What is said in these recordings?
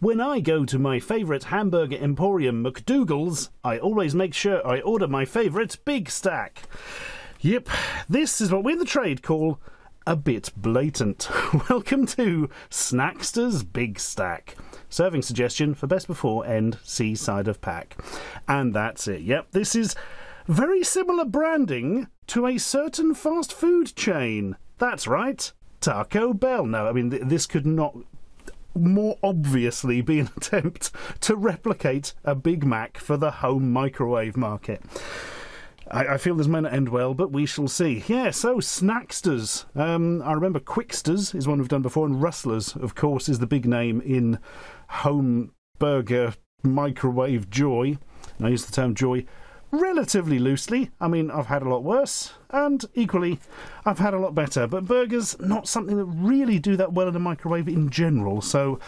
When I go to my favourite hamburger emporium, McDougal's, I always make sure I order my favourite Big Stack. Yep, this is what we in the trade call a bit blatant. Welcome to Snackster's Big Stack. Serving suggestion for best before end C side of pack. And that's it. Yep, this is very similar branding to a certain fast food chain. That's right, Taco Bell. No, I mean, th- this could not more obviously be an attempt to replicate a Big Mac for the home microwave market. I, I, feel this may not end well, but we shall see. Yeah, so Snacksters. Um, I remember Quicksters is one we've done before, and Rustlers, of course, is the big name in home burger microwave joy. And I use the term joy relatively loosely. I mean, I've had a lot worse, and equally, I've had a lot better. But burgers, not something that really do that well in a microwave in general. So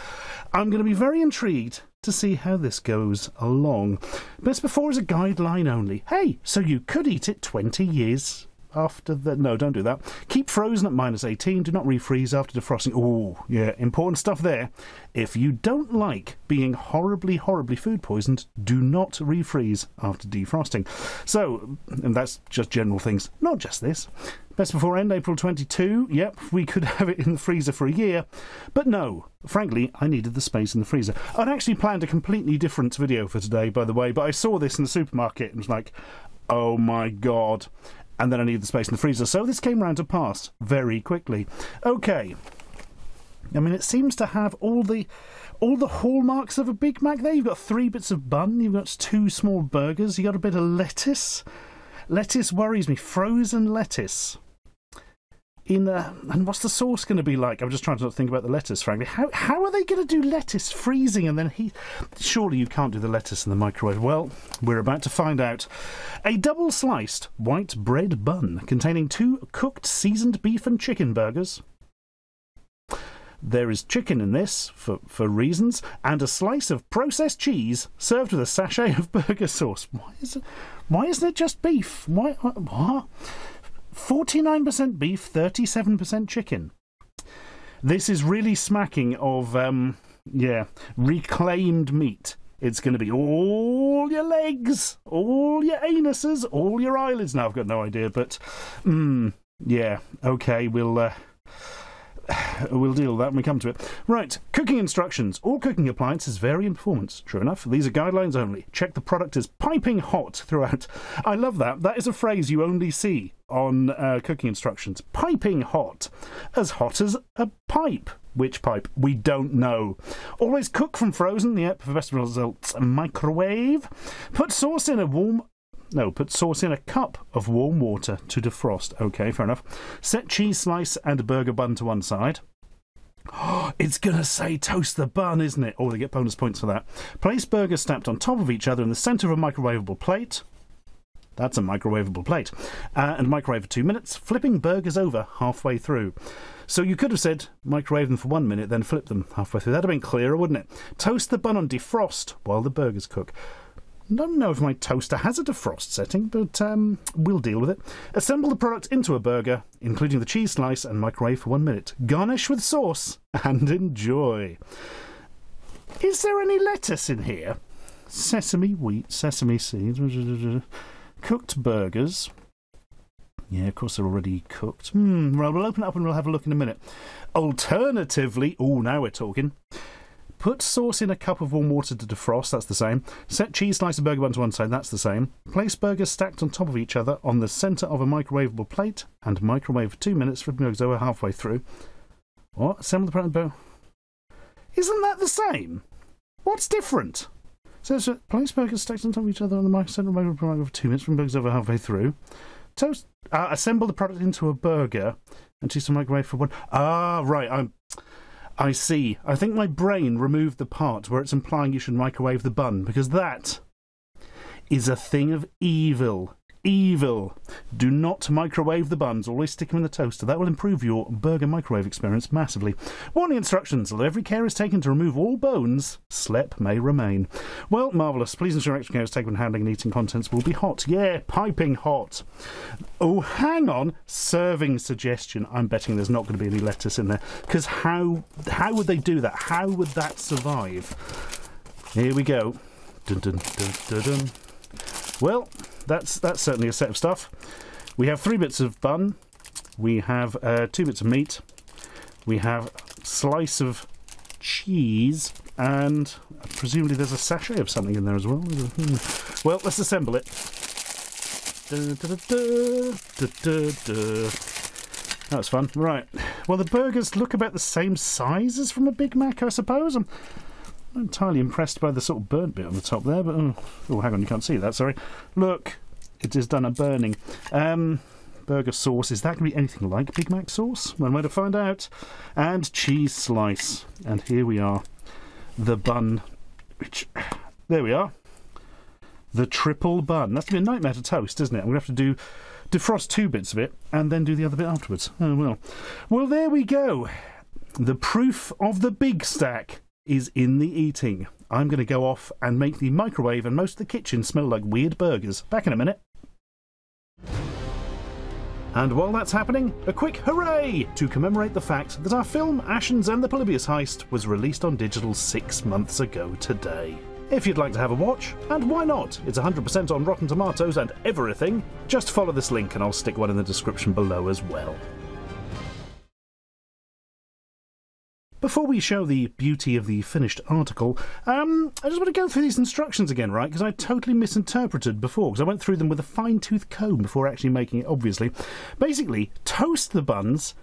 I'm going to be very intrigued to see how this goes along. Best before is a guideline only. Hey, so you could eat it 20 years after the. No, don't do that. Keep frozen at minus 18. Do not refreeze after defrosting. Oh, yeah, important stuff there. If you don't like being horribly, horribly food poisoned, do not refreeze after defrosting. So, and that's just general things, not just this. Best before end, April 22. Yep, we could have it in the freezer for a year. But no, frankly, I needed the space in the freezer. I'd actually planned a completely different video for today, by the way, but I saw this in the supermarket and was like, oh my god and then I need the space in the freezer. So this came round to pass very quickly. Okay. I mean, it seems to have all the all the hallmarks of a Big Mac. There, you've got three bits of bun, you've got two small burgers, you got a bit of lettuce. Lettuce worries me. Frozen lettuce in a, and what's the sauce going to be like? I'm just trying to not think about the lettuce, frankly. How how are they going to do lettuce freezing and then heat? Surely you can't do the lettuce in the microwave. Well, we're about to find out. A double sliced white bread bun containing two cooked seasoned beef and chicken burgers. There is chicken in this for, for reasons, and a slice of processed cheese served with a sachet of burger sauce. Why is it? Why isn't it just beef? Why what? 49% beef, 37% chicken. This is really smacking of, um, yeah, reclaimed meat. It's going to be all your legs, all your anuses, all your eyelids. Now, I've got no idea, but, mm, yeah, okay, we'll, uh, we'll deal with that when we come to it. Right, cooking instructions. All cooking appliances vary in performance. True enough, these are guidelines only. Check the product is piping hot throughout. I love that. That is a phrase you only see on uh, cooking instructions. Piping hot. As hot as a pipe. Which pipe? We don't know. Always cook from frozen. For best results, microwave. Put sauce in a warm no, put sauce in a cup of warm water to defrost. Okay, fair enough. Set cheese slice and burger bun to one side. It's to say toast the bun, isn't it? Oh, they get bonus points for that. Place burgers stacked on top of each other in the centre of a microwavable plate. That's a microwavable plate. Uh, and microwave for two minutes, flipping burgers over halfway through. So you could have said microwave them for one minute, then flip them halfway through. That'd have been clearer, wouldn't it? Toast the bun on defrost while the burgers cook. I Don't know if my toaster has a defrost setting, but um, we'll deal with it. Assemble the product into a burger, including the cheese slice, and microwave for one minute. Garnish with sauce and enjoy. Is there any lettuce in here? Sesame wheat, sesame seeds, cooked burgers. Yeah, of course they're already cooked. Hmm, well, we'll open it up and we'll have a look in a minute. Alternatively, oh, now we're talking. Put sauce in a cup of warm water to defrost, that's the same. Set cheese slice and burger bun to one side, that's the same. Place burgers stacked on top of each other on the centre of a microwavable plate and microwave for two minutes, flipping burgers over halfway through. What? Assemble the bow. Isn't that the same? What's different? So, so place burgers stacked on top of each other on the microwave centre microwave for two minutes, from burgers over halfway through. Toast. Uh, assemble the product into a burger and choose to microwave for one. Ah, right. I'm. I see. I think my brain removed the part where it's implying you should microwave the bun because that is a thing of evil. Evil. Do not microwave the buns. Always stick them in the toaster. That will improve your burger microwave experience massively. Warning instructions. Although every care is taken to remove all bones, slep may remain. Well, marvellous. Please ensure extra care is taken when handling and eating contents will be hot. Yeah, piping hot. Oh, hang on. Serving suggestion. I'm betting there's not going to be any lettuce in there. Because how, how would they do that? How would that survive? Here we go. Dun, dun, dun, dun, dun. Well, that's that's certainly a set of stuff. We have three bits of bun. We have uh, two bits of meat. We have slice of cheese, and presumably there's a sachet of something in there as well. Hmm. Well, let's assemble it. That was fun. Right. Well, the burgers look about the same size as from a Big Mac, I suppose. I'm not entirely impressed by the sort of burnt bit on the top there, but oh, oh hang on, you can't see that. Sorry. Look, it has done a burning. Um, burger sauce. Is that going to be anything like Big Mac sauce? One way to find out. And cheese slice. And here we are. The bun. Which, there we are. The triple bun. That's going to be a nightmare to toast, isn't it? I'm going to have to do defrost two bits of it and then do the other bit afterwards. Oh well. Well, there we go. The proof of the big stack is in the eating. I'm going to go off and make the microwave and most of the kitchen smell like weird burgers. Back in a minute. And while that's happening, a quick hooray to commemorate the fact that our film Ashens and the Polybius Heist was released on digital six months ago today. If you'd like to have a watch, and why not? It's 100% on Rotten Tomatoes and everything. Just follow this link and I'll stick one in the description below as well. Before we show the beauty of the finished article, um, I just want to go through these instructions again, right? Because I totally misinterpreted before, because I went through them with a fine tooth comb before actually making it, obviously. Basically, toast the buns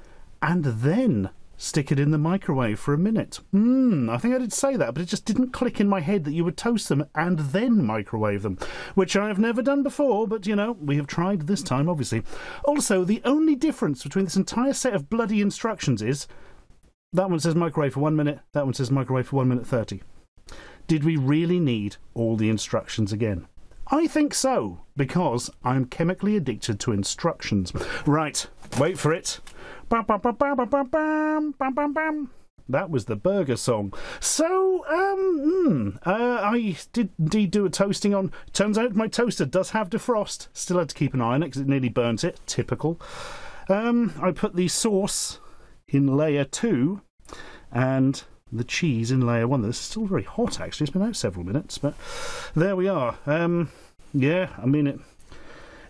and then stick it in the microwave for a minute. Mmm, I think I did say that, but it just didn't click in my head that you would toast them and then microwave them, which I have never done before, but you know, we have tried this time, obviously. Also, the only difference between this entire set of bloody instructions is that one says microwave for one minute. That one says microwave for one minute 30. Did we really need all the instructions again? I think so, because I'm chemically addicted to instructions. Right, wait for it. Bam, bam, bam, bam, bam, bam, bam, bam, bam. That was the burger song. So, um, mm, uh, I did indeed do a toasting on. Turns out my toaster does have defrost. Still had to keep an eye on it because it nearly burnt it. Typical. Um, I put the sauce in layer two and the cheese in layer one. This is still very hot, actually. It's been out several minutes, but there we are. Um, yeah, I mean, it,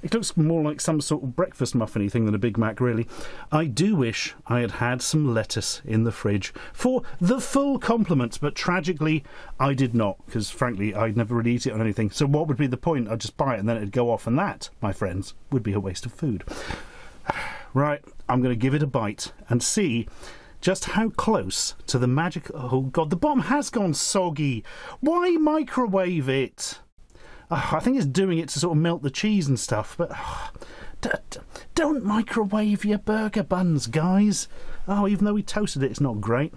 it looks more like some sort of breakfast muffiny thing than a Big Mac, really. I do wish I had had some lettuce in the fridge for the full complement, but tragically, I did not, because frankly, I'd never really eat it on anything. So, what would be the point? I'd just buy it and then it'd go off, and that, my friends, would be a waste of food. Right, I'm going to give it a bite and see just how close to the magic. Oh god, the bomb has gone soggy. Why microwave it? Uh, I think it's doing it to sort of melt the cheese and stuff, but d- don't microwave your burger buns, guys. Oh, even though we toasted it, it's not great.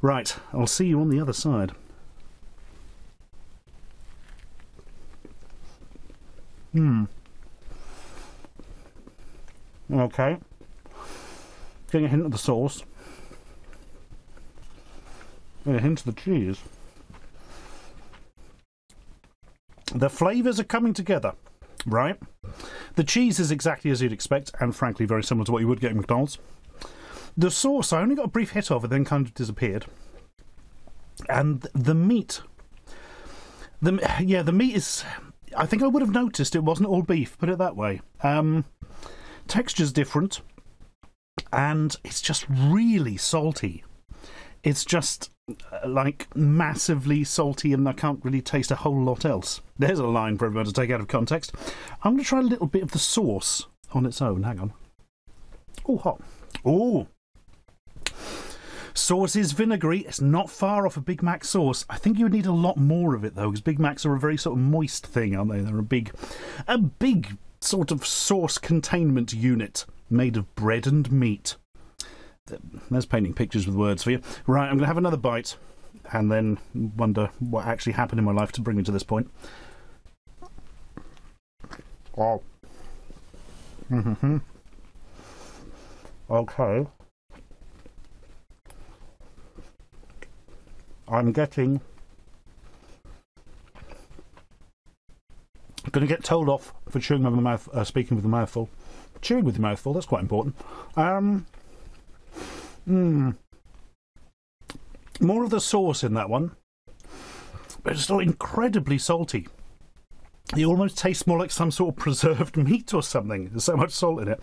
Right, I'll see you on the other side. Hmm. Okay. Getting a hint of the sauce. And a hint of the cheese. The flavours are coming together, right? The cheese is exactly as you'd expect, and frankly, very similar to what you would get at McDonald's. The sauce, I only got a brief hit of it, then kind of disappeared. And the meat, the yeah, the meat is. I think I would have noticed it wasn't all beef. Put it that way. Um, texture's different, and it's just really salty. It's just uh, like massively salty, and I can't really taste a whole lot else. There's a line for everyone to take out of context. I'm going to try a little bit of the sauce on its own. Hang on. Oh, hot. Oh. Sauce is vinegary. It's not far off a Big Mac sauce. I think you would need a lot more of it though, because Big Macs are a very sort of moist thing, aren't they? They're a big, a big sort of sauce containment unit made of bread and meat. There's painting pictures with words for you. Right, I'm going to have another bite and then wonder what actually happened in my life to bring me to this point. Oh. Mm-hmm. Okay. I'm getting. Going to get told off for chewing with the mouth, uh, speaking with the mouth full. Chewing with the mouthful, that's quite important. Um, mm, more of the sauce in that one, but it's still incredibly salty. It almost tastes more like some sort of preserved meat or something. There's so much salt in it.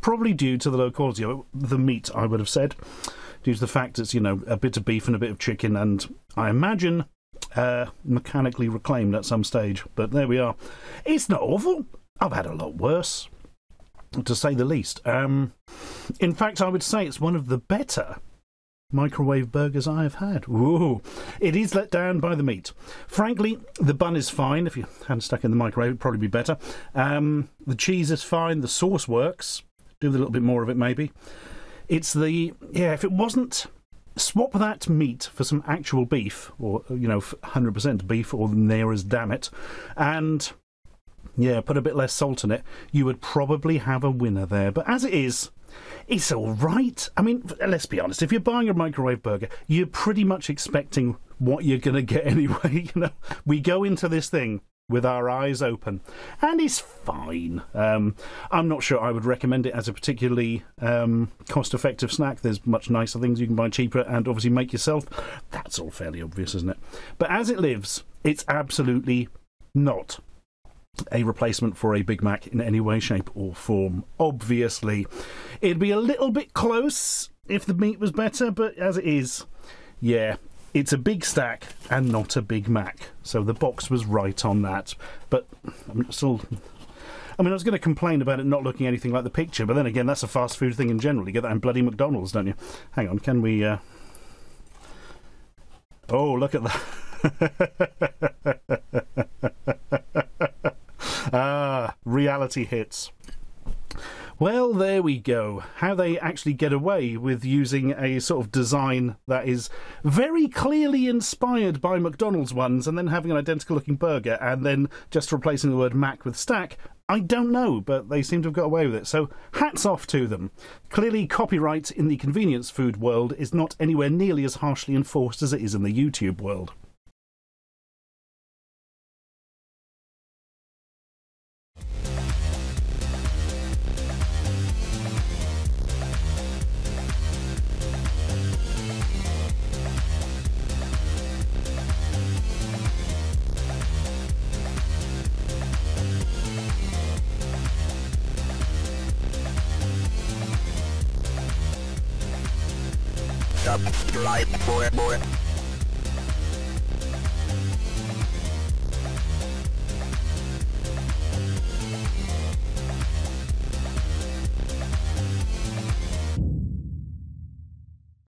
Probably due to the low quality of the meat, I would have said. Due to the fact it's, you know, a bit of beef and a bit of chicken, and I imagine uh, mechanically reclaimed at some stage. But there we are. It's not awful. I've had a lot worse, to say the least. Um, in fact, I would say it's one of the better microwave burgers I have had. Ooh, it is let down by the meat. Frankly, the bun is fine. If you hadn't stuck in the microwave, it'd probably be better. Um, the cheese is fine. The sauce works. Do a little bit more of it, maybe. It's the yeah. If it wasn't swap that meat for some actual beef, or you know, hundred percent beef, or near as damn it, and yeah, put a bit less salt in it, you would probably have a winner there. But as it is, it's all right. I mean, let's be honest. If you're buying a microwave burger, you're pretty much expecting what you're going to get anyway. You know, we go into this thing with our eyes open, and it's fine. Um, I'm not sure I would recommend it as a particularly um, cost-effective snack. There's much nicer things you can buy cheaper and obviously make yourself. That's all fairly obvious, isn't it? But as it lives, it's absolutely not a replacement for a Big Mac in any way, shape, or form. Obviously, it'd be a little bit close if the meat was better, but as it is, yeah, it's a big stack and not a Big Mac. So the box was right on that. But I'm still. I mean, I was going to complain about it not looking anything like the picture, but then again, that's a fast food thing in general. You get that in bloody McDonald's, don't you? Hang on, can we. Uh... Oh, look at that. Ah, reality hits. Well, there we go. How they actually get away with using a sort of design that is very clearly inspired by McDonald's ones and then having an identical looking burger and then just replacing the word Mac with stack, I don't know, but they seem to have got away with it. So hats off to them. Clearly, copyright in the convenience food world is not anywhere nearly as harshly enforced as it is in the YouTube world. Subscribe for more.